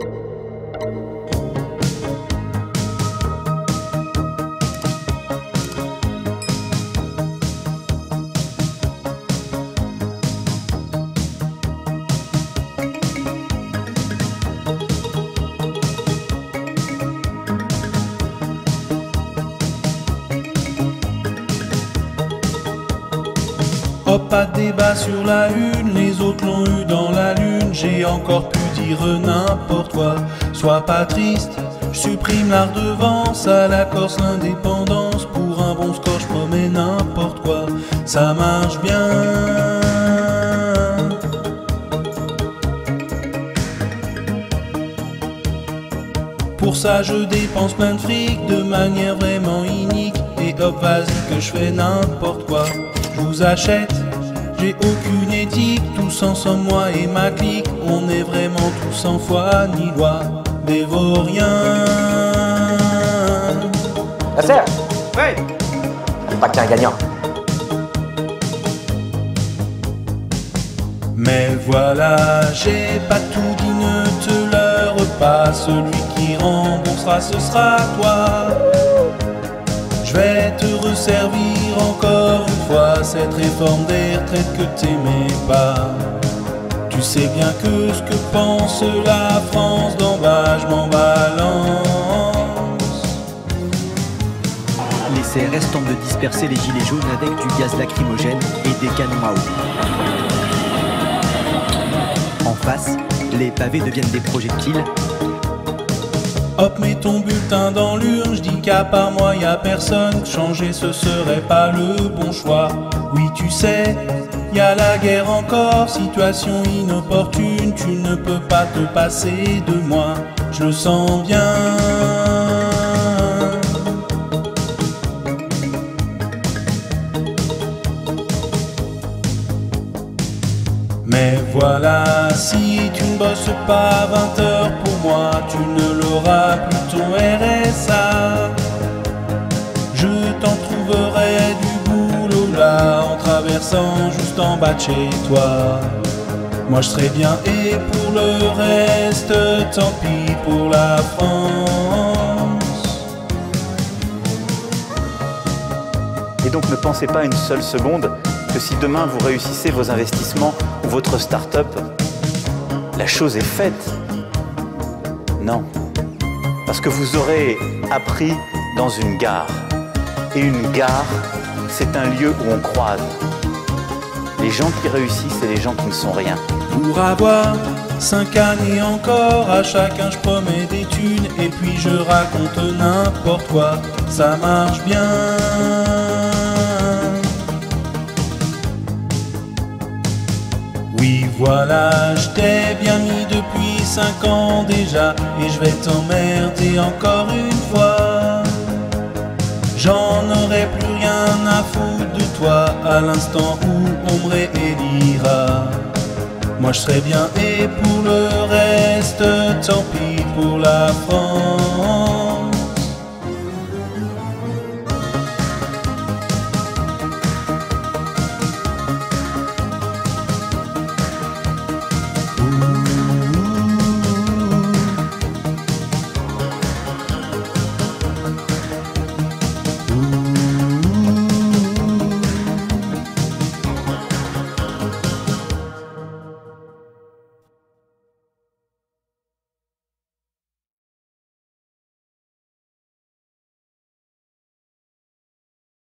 Bye. Hop, pas de débat sur la une, les autres l'ont eu dans la lune. J'ai encore pu dire n'importe quoi. Sois pas triste, supprime l'art devance à la Corse l'indépendance. Pour un bon score, je promets n'importe quoi. Ça marche bien. Pour ça je dépense plein de fric de manière vraiment inique Et hop vas-y que je fais n'importe quoi vous achète, j'ai aucune éthique Tous ensemble moi et ma clique On est vraiment tous sans foi ni loi Des vauriens Nasser Ouais Pas que t'es un gagnant. Mais voilà, j'ai pas tout dit, ne te leurre pas. Celui qui remboursera, ce sera toi. Je vais te resservir fois cette réforme des retraites que t'aimais pas. Tu sais bien que ce que pense la France d'en bas, je m'en balance. Les CRS tentent de disperser les gilets jaunes avec du gaz lacrymogène et des canons à eau. En face, les pavés deviennent des projectiles. Hop, mets ton bulletin dans l'urne, je dis qu'à part moi y a personne. Changer ce serait pas le bon choix. Oui, tu sais, y a la guerre encore, situation inopportune. Tu ne peux pas te passer de moi, je le sens bien. Mais voilà, si tu ne bosses pas 20 heures juste en bas de chez toi. Moi je serai bien et pour le reste, tant pis pour la France. Et donc ne pensez pas une seule seconde que si demain vous réussissez vos investissements ou votre start-up, la chose est faite. Non. Parce que vous aurez appris dans une gare. Et une gare, c'est un lieu où on croise. Les gens qui réussissent et les gens qui ne sont rien. Pour avoir cinq années encore, à chacun je promets des thunes et puis je raconte n'importe quoi, ça marche bien. Oui voilà, je t'ai bien mis depuis cinq ans déjà et je vais t'emmerder encore une fois. J'en aurai plus rien à foutre toi à l'instant où on me réélira. Moi je serai bien et pour le reste, tant pis pour la France.